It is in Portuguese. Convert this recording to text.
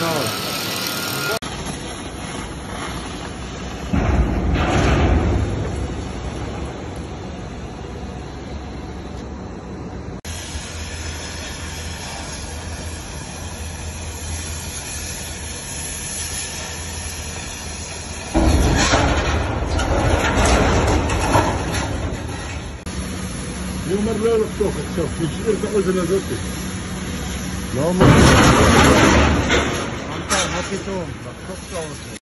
não. اليوم الرابع بتوقف تشوف شو بدك تعمل جنازتك؟ لا ما yoğun. Bak çok yoğun.